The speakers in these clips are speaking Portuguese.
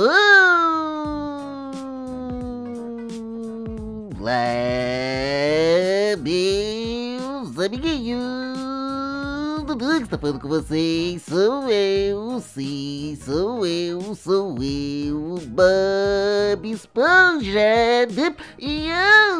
Ooh, let me, let me get Está falando com vocês. Sou eu, sim, sou eu, sou eu, Bob Esponja. E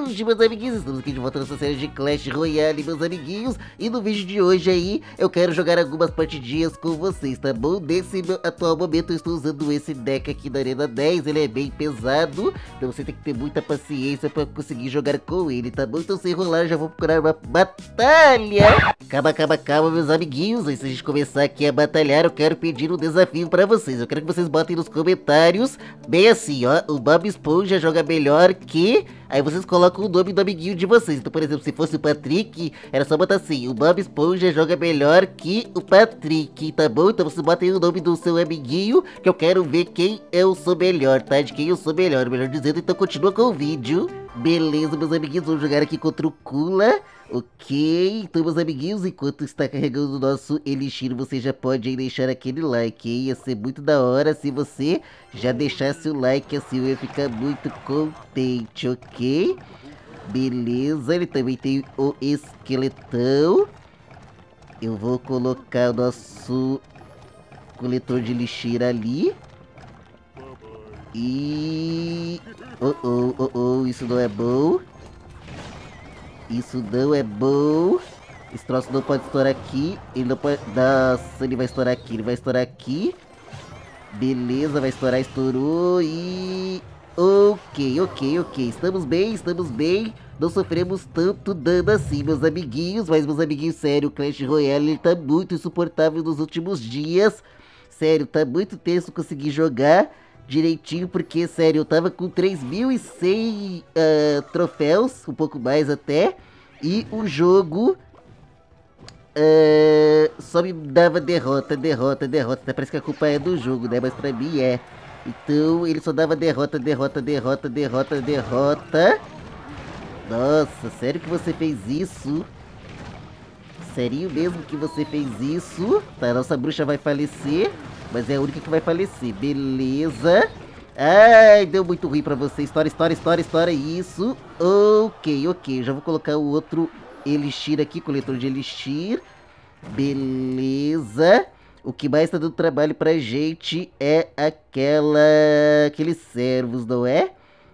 hoje, meus amiguinhos, estamos aqui de volta nessa série de Clash Royale, meus amiguinhos. E no vídeo de hoje aí, eu quero jogar algumas partidinhas com vocês, tá bom? Nesse atual momento, eu estou usando esse deck aqui da Arena 10. Ele é bem pesado, então você tem que ter muita paciência para conseguir jogar com ele, tá bom? Então, sem enrolar, já vou procurar uma batalha. Calma, calma, calma, meus amigos amiguinhos, antes de a gente começar aqui a batalhar, eu quero pedir um desafio pra vocês. Eu quero que vocês botem nos comentários, bem assim, ó, o Bob Esponja joga melhor que... Aí vocês colocam o nome do amiguinho de vocês. Então, por exemplo, se fosse o Patrick, era só botar assim, o Bob Esponja joga melhor que o Patrick, tá bom? Então você bota aí o nome do seu amiguinho, que eu quero ver quem eu sou melhor, tá? De quem eu sou melhor, melhor dizendo. Então continua com o vídeo. Beleza, meus amiguinhos, vamos jogar aqui contra o Kula. Ok, então meus amiguinhos, enquanto está carregando o nosso Elixir, você já pode aí deixar aquele like, hein? Ia ser muito da hora se você já deixasse o like, assim eu ia ficar muito contente, ok? Beleza, ele também tem o esqueletão. Eu vou colocar o nosso coletor de lixeira ali. E... Oh, oh, oh, isso não é bom. Isso não é bom. Esse troço não pode estourar aqui. Ele não pode... Nossa, ele vai estourar aqui. Ele vai estourar aqui. Beleza, vai estourar, estourou e... Ok, ok, ok. Estamos bem, estamos bem. Não sofremos tanto dano assim, meus amiguinhos. Mas, meus amiguinhos, sério, o Clash Royale ele tá muito insuportável nos últimos dias. Sério, tá muito tenso conseguir jogar direitinho, porque, sério, eu tava com 3.100 uh, ah, troféus, um pouco mais até, e o jogo uh, só me dava derrota, derrota, derrota, até parece que a culpa é do jogo, né, mas pra mim é. Então, ele só dava derrota, derrota, derrota, derrota, derrota. Nossa, sério que você fez isso? Sério mesmo que você fez isso? Tá, nossa bruxa vai falecer. Mas é a única que vai falecer. Beleza. Ai, deu muito ruim pra você. História, história, história, história. Isso. Ok, ok. Já vou colocar o outro elixir aqui, coletor de elixir. Beleza. O que mais tá dando trabalho pra gente é aquela... Aqueles servos, não é?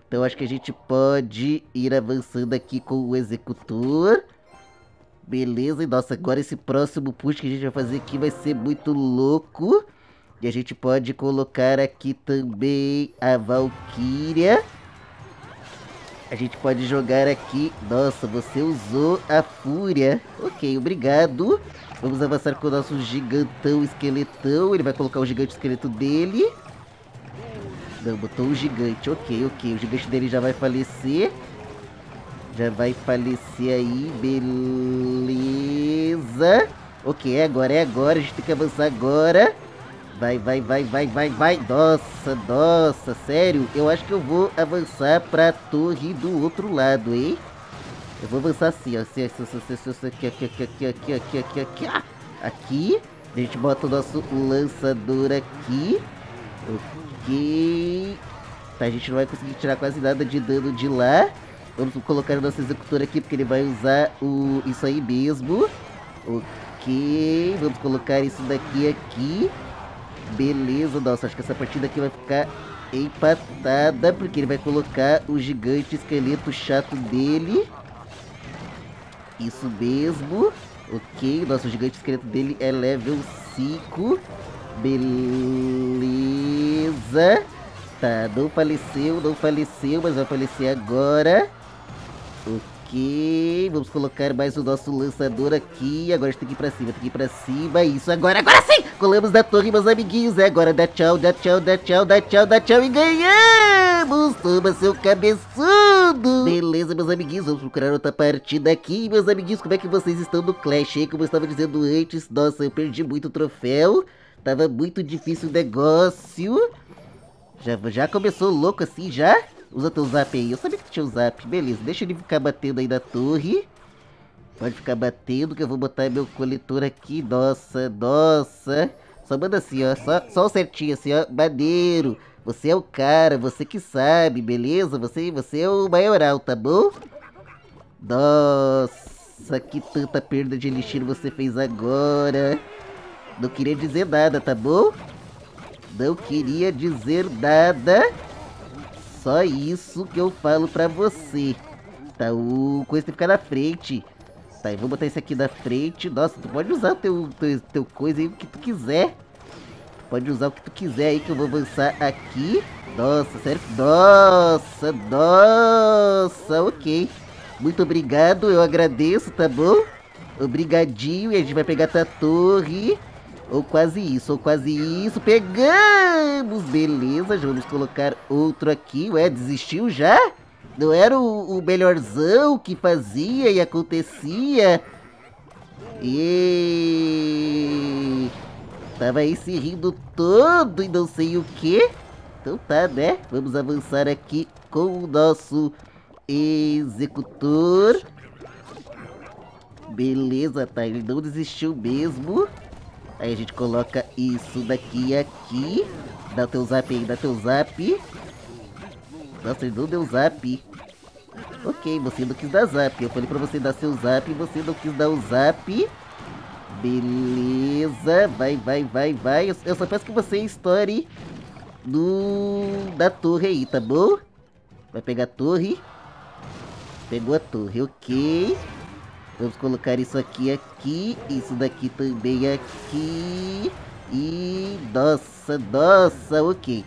Então acho que a gente pode ir avançando aqui com o executor. Beleza, e nossa, agora esse próximo push que a gente vai fazer aqui vai ser muito louco. E a gente pode colocar aqui também a Valkyria. A gente pode jogar aqui... Nossa, você usou a Fúria. Ok, obrigado. Vamos avançar com o nosso gigantão esqueletão. Ele vai colocar o gigante esqueleto dele. Não, botou o gigante. Ok, ok. O gigante dele já vai falecer. Já vai falecer aí. Beleza. Ok, é agora, é agora. A gente tem que avançar agora. Vai, vai, vai, vai, vai, vai. Nossa, nossa, sério. Eu acho que eu vou avançar pra torre do outro lado, hein? Eu vou avançar assim, ó. Assim, assim, assim, assim, aqui, aqui, aqui, aqui, aqui, aqui, aqui, aqui. Aqui. A gente bota o nosso lançador aqui. Ok. Tá, a gente não vai conseguir tirar quase nada de dano de lá. Vamos colocar o nosso executor aqui, porque ele vai usar o isso aí mesmo. Ok. Vamos colocar isso daqui aqui. Beleza, nossa, acho que essa partida aqui vai ficar empatada, porque ele vai colocar o gigante esqueleto chato dele. Isso mesmo. Ok, nosso gigante esqueleto dele é level 5. Beleza. Tá, não faleceu, não faleceu, mas vai falecer agora. Ok, vamos colocar mais o nosso lançador aqui. Agora a gente tem que ir pra cima, tem que ir pra cima. Isso, agora, agora sim! Colamos da torre, meus amiguinhos. É, agora dá tchau, dá tchau, dá tchau, dá tchau, dá tchau e ganhamos! Toma seu cabeçudo! Beleza, meus amiguinhos, vamos procurar outra partida aqui. Meus amiguinhos, como é que vocês estão no Clash? Como eu estava dizendo antes, nossa, eu perdi muito troféu. Tava muito difícil o negócio. Já, já começou louco assim, já? Usa teu zap aí. Eu sabia que tinha o um zap. Beleza, deixa ele ficar batendo aí na torre. Pode ficar batendo que eu vou botar meu coletor aqui. Nossa, nossa. Só manda assim, ó. Só, só certinho assim, ó. Maneiro. Você é o cara, você que sabe, beleza? Você, você é o maioral, tá bom? Nossa, que tanta perda de elixir você fez agora. Não queria dizer nada, tá bom? Não queria dizer nada. Só isso que eu falo pra você. Tá, o coisa tem que ficar na frente. Tá, eu vou botar esse aqui na frente. Nossa, tu pode usar teu, teu, teu coisa aí o que tu quiser. Pode usar o que tu quiser aí que eu vou avançar aqui. Nossa, sério? Nossa, nossa, ok. Muito obrigado, eu agradeço, tá bom? Obrigadinho, e a gente vai pegar tua torre. Ou quase isso, ou quase isso. Pegamos! Beleza, já vamos colocar outro aqui. Ué, desistiu já? Não era o, o melhorzão que fazia e acontecia? E Tava aí se rindo todo e não sei o que. Então tá, né? Vamos avançar aqui com o nosso executor. Beleza, tá? Ele não desistiu mesmo. Aí a gente coloca isso daqui aqui. Dá o teu zap aí, dá teu zap. Nossa, ele não deu zap. Ok, você não quis dar zap. Eu falei pra você dar seu zap e você não quis dar o zap. Beleza, vai, vai, vai, vai. Eu, só peço que você estoure no... da torre aí, tá bom? Vai pegar a torre. Pegou a torre, ok. Vamos colocar isso aqui aqui. Isso daqui também aqui. E... Nossa, nossa, ok.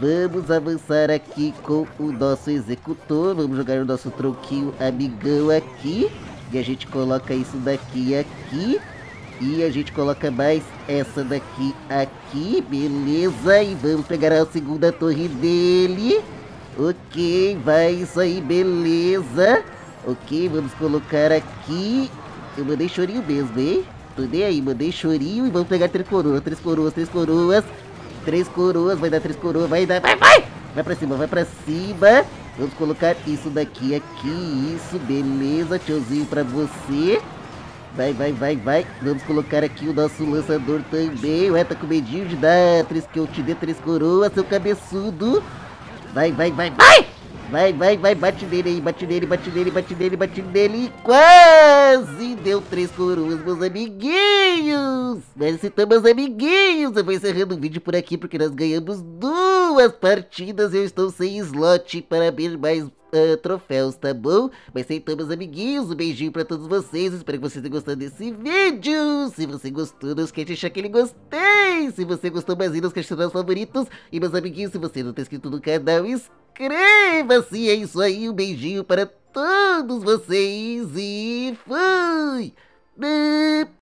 Vamos avançar aqui com o nosso executor. Vamos jogar o nosso tronquinho amigão aqui. E a gente coloca isso daqui aqui. E a gente coloca mais essa daqui aqui, beleza? E vamos pegar a segunda torre dele. Ok, vai isso aí, beleza. Ok, vamos colocar aqui. Eu mandei chorinho mesmo, hein? Nem aí, mandei chorinho e vamos pegar três coroas, três coroas, três coroas. Três coroas, vai dar três coroas, vai dar, vai, vai! Vai pra cima, vai pra cima. Vamos colocar isso daqui, aqui, isso, beleza, tiozinho pra você. Vai, vai, vai, vai. Vamos colocar aqui o nosso lançador também. Ué, tá com medinho de dar três, que eu te dê três coroas, seu cabeçudo. Vai, vai, vai, vai! Vai, vai, vai, bate nele aí, bate nele, bate nele, bate nele, bate nele. E quase deu três coroas, meus amiguinhos. Mas então, meus amiguinhos, eu vou encerrando o vídeo por aqui porque nós ganhamos duas partidas. Eu estou sem slot para ver mais uh, troféus, tá bom? Mas então, meus amiguinhos, um beijinho pra todos vocês. Espero que vocês tenham gostado desse vídeo. Se você gostou, não esquece de deixar aquele gostei. Se você gostou mais, não esquece de favoritos. E, meus amiguinhos, se você não tá inscrito no canal, inscreva-se. É isso aí, um beijinho para todos vocês e fui!